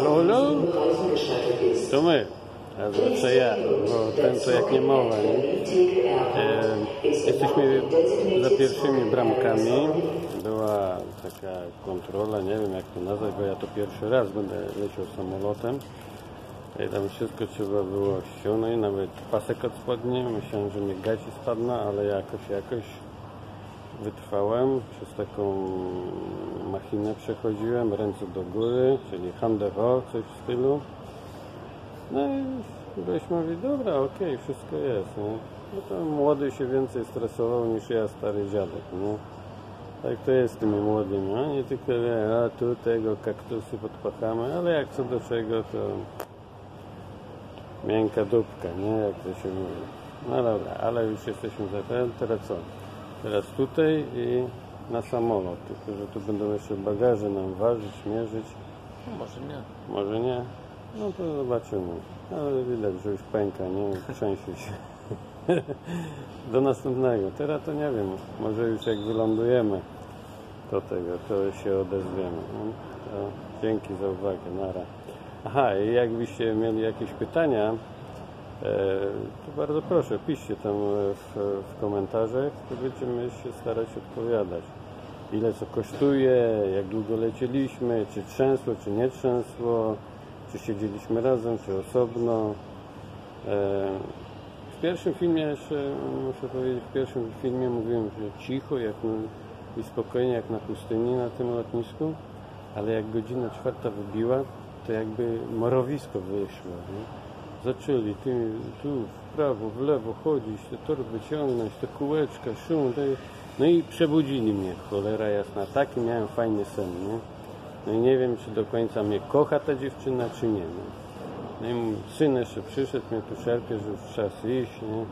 Halo, halo? To my. A zawsze ja, bo ten to jak nie mowa, nie? E, jesteśmy za pierwszymi bramkami. Była taka kontrola, nie wiem jak to nazwać, bo ja to pierwszy raz będę leciał samolotem. I tam wszystko trzeba było ściągnąć, nawet pasek od spodni. Myślałem, że mi gaci spadną, ale jakoś, jakoś wytrwałem. Przez taką machinę przechodziłem, ręce do góry, czyli hand ho, coś w stylu. No i gość mówi, dobra, okej, wszystko jest, nie? No to młody się więcej stresował niż ja, stary dziadek, nie? Tak to jest z tymi młodymi? Nie tylko, wie, a tu tego kaktusy podpachamy, ale jak co do czego, to miękka dupka, nie? Jak to się mówi. No dobra, ale już jesteśmy za teraz co? Teraz tutaj i na samolot, tylko że tu będą jeszcze bagaże nam ważyć, mierzyć. No może nie. Może nie? No to zobaczymy. Ale widać, że już pęka, nie? Trzęsie się. Do następnego. Teraz to nie wiem. Może już jak wylądujemy do tego, to się odezwiemy. No, to dzięki za uwagę. Nara. Aha, i jakbyście mieli jakieś pytania, e, to bardzo proszę, piszcie tam w, w komentarzach, to będziemy się starać odpowiadać. Ile co kosztuje, jak długo lecieliśmy, czy trzęsło, czy nie trzęsło, czy siedzieliśmy razem, czy osobno. E, W pierwszym filmie jeszcze, muszę powiedzieć, w pierwszym filmie mówiłem, że cicho jak na, i spokojnie jak na pustyni na tym lotnisku, ale jak godzina czwarta wybiła, to jakby morowisko wyszło. Nie? Zaczęli ty, tu w prawo, w lewo chodzić, te torby ciągnąć, te kółeczka, szum. Te... No i przebudzili mnie, cholera jasna. Taki miałem fajny sen, nie? No i nie wiem, czy do końca mnie kocha ta dziewczyna, czy nie. No i mój syn jeszcze przyszedł, mnie tu szarpie, że już czas iść, nie?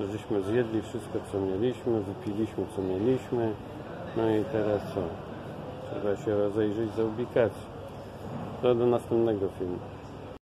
Że żeśmy zjedli wszystko, co mieliśmy, wypiliśmy, co mieliśmy. No i teraz co? Trzeba się rozejrzeć za ubikacją. To do następnego filmu.